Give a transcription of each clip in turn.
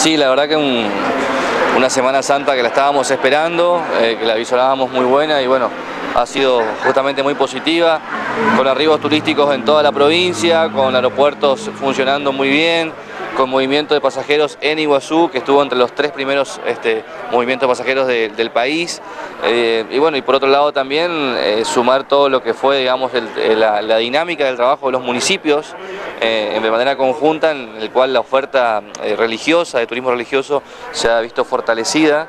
Sí, la verdad que una Semana Santa que la estábamos esperando, eh, que la visualizábamos muy buena y bueno, ha sido justamente muy positiva, con arribos turísticos en toda la provincia, con aeropuertos funcionando muy bien, con movimiento de pasajeros en Iguazú, que estuvo entre los tres primeros este, movimientos pasajeros del país. Eh, y bueno, y por otro lado también eh, sumar todo lo que fue, digamos, la, dinámica del trabajo de los municipios eh, de manera conjunta, en el cual la oferta religiosa, de turismo religioso, se ha visto fortalecida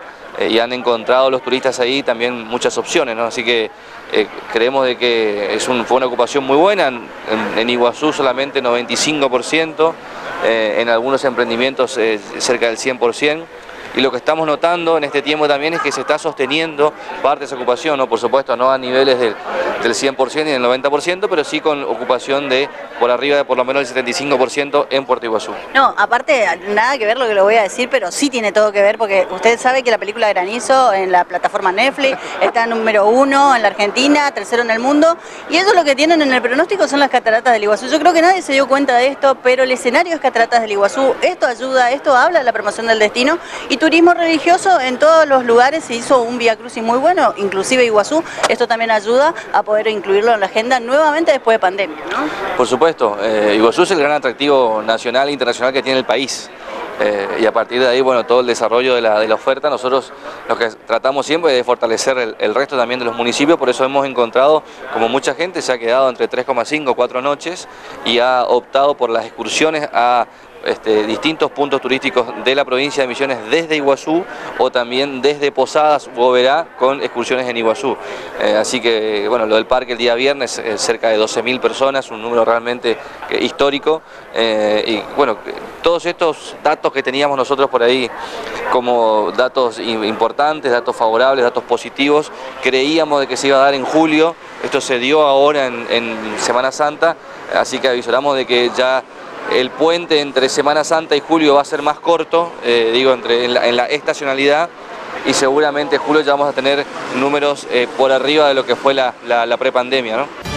y han encontrado los turistas ahí también muchas opciones, así que creemos de que es fue una ocupación muy buena, en, en Iguazú solamente 95%, eh, en algunos emprendimientos eh, cerca del 100%. Y lo que estamos notando en este tiempo también es que se está sosteniendo parte de esa ocupación, ¿no? por supuesto no a niveles del, del 100% y del 90%, pero sí con ocupación de por arriba de por lo menos el 75% en Puerto Iguazú. No, aparte, nada que ver lo que lo voy a decir, pero sí tiene todo que ver, porque usted sabe que la película Granizo en la plataforma Netflix está número uno en la Argentina, tercero en el mundo, y eso lo que tienen en el pronóstico son las cataratas del Iguazú. Yo creo que nadie se dio cuenta de esto, pero el escenario es cataratas del Iguazú, esto ayuda, esto habla de la promoción del destino, y turismo religioso en todos los lugares se hizo un vía crucis muy bueno, inclusive Iguazú, esto también ayuda a poder incluirlo en la agenda nuevamente después de pandemia, ¿no? Por supuesto, eh, Iguazú es el gran atractivo nacional e internacional que tiene el país. Eh, y a partir de ahí, bueno, todo el desarrollo de la, de la, oferta, nosotros lo que tratamos siempre es de fortalecer el, el, resto también de los municipios, por eso hemos encontrado, como mucha gente se ha quedado entre 3,5 4 noches y ha optado por las excursiones a este, distintos puntos turísticos de la provincia de Misiones desde Iguazú o también desde Posadas u Oberá con excursiones en Iguazú. Eh, así que, bueno, lo del parque el día viernes, eh, cerca de 12.000 personas, un número realmente eh, histórico. y bueno, todos estos datos que teníamos nosotros por ahí como datos importantes, datos favorables, datos positivos, creíamos de que se iba a dar en julio, esto se dio ahora en, en Semana Santa, así que avisoramos de que ya el puente entre Semana Santa y julio va a ser más corto, eh, digo, entre, en, la, estacionalidad y seguramente en julio ya vamos a tener números eh, por arriba de lo que fue la, la, la prepandemia. ¿no?